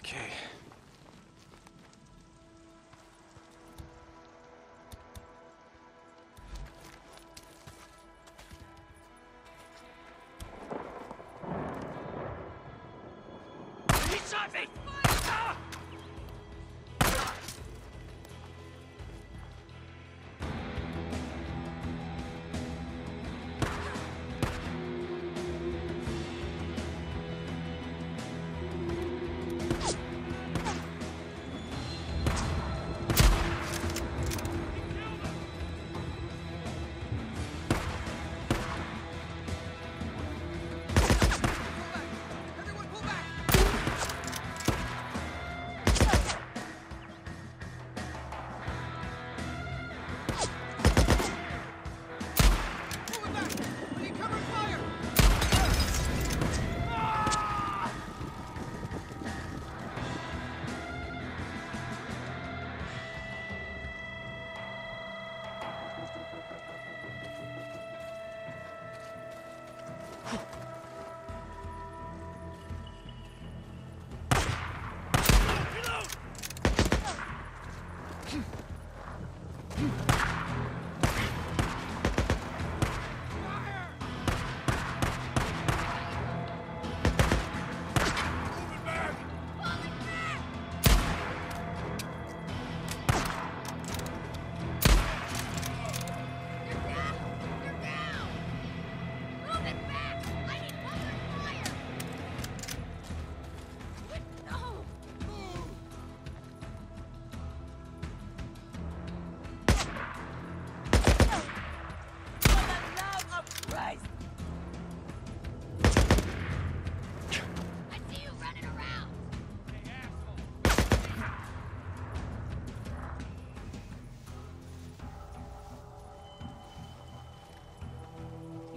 Okay. Hmm.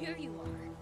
Here you are.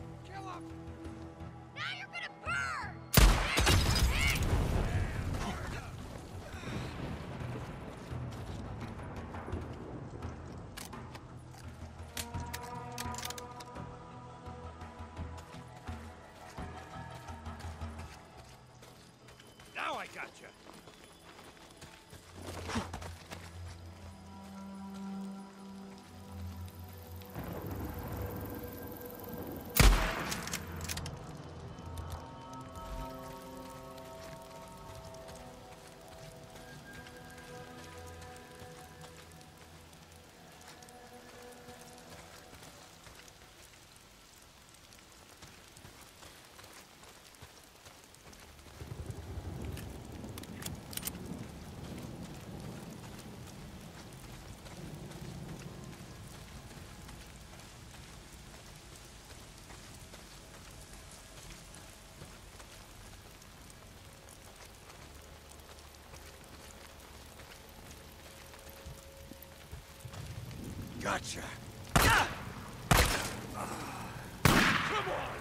Gotcha! Ah. Come on!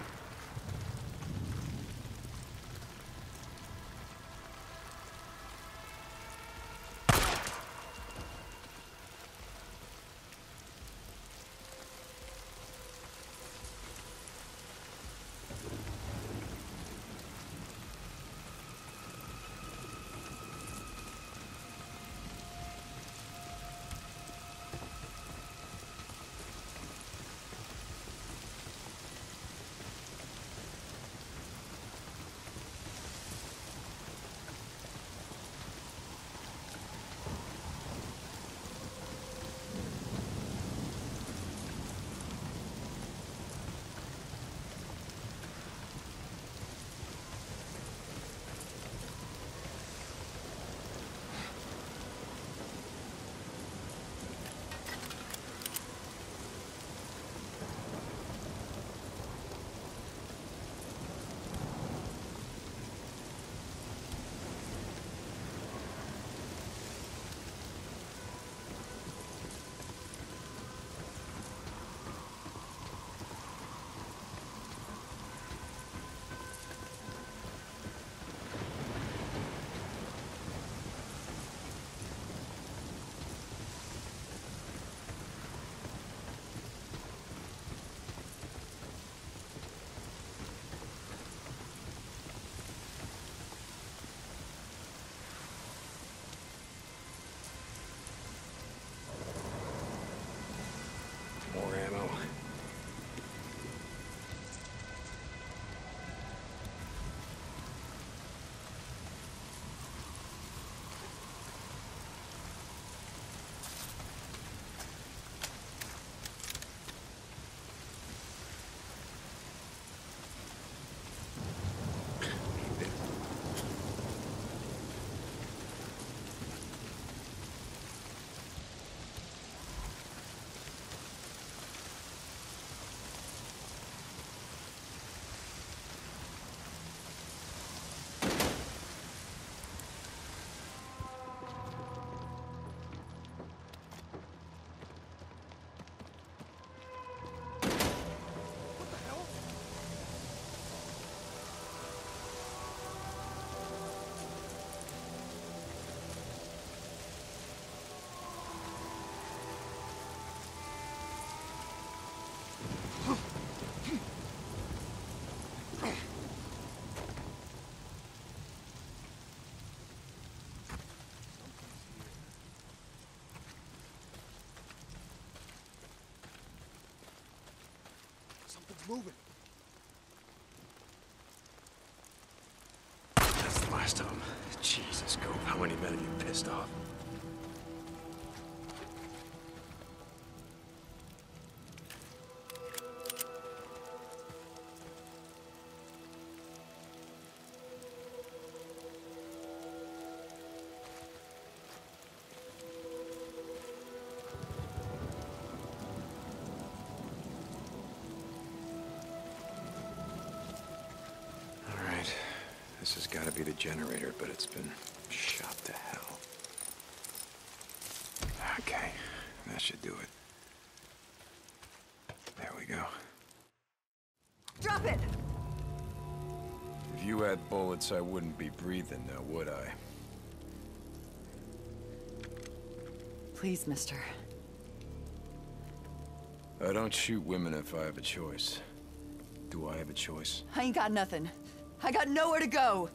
Move it. That's the last of them. Jesus, Cope, how many men have you pissed off? Got to be the generator, but it's been shot to hell. Okay, that should do it. There we go. Drop it! If you had bullets, I wouldn't be breathing now, would I? Please, mister. I don't shoot women if I have a choice. Do I have a choice? I ain't got nothing. I got nowhere to go.